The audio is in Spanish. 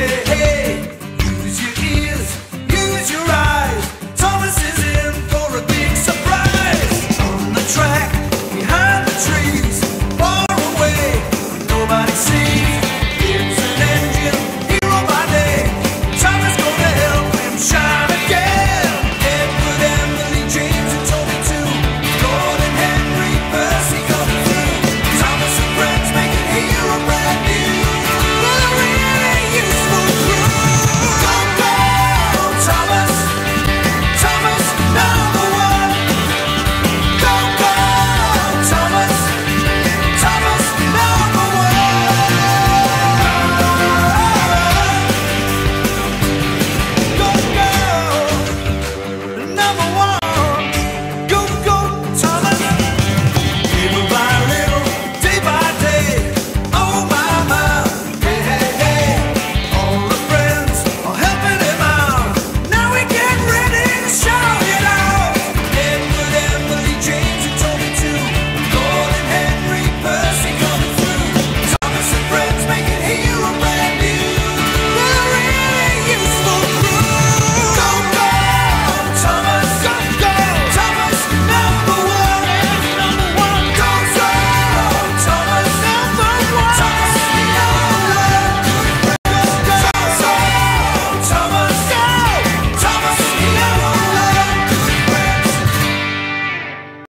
mujer.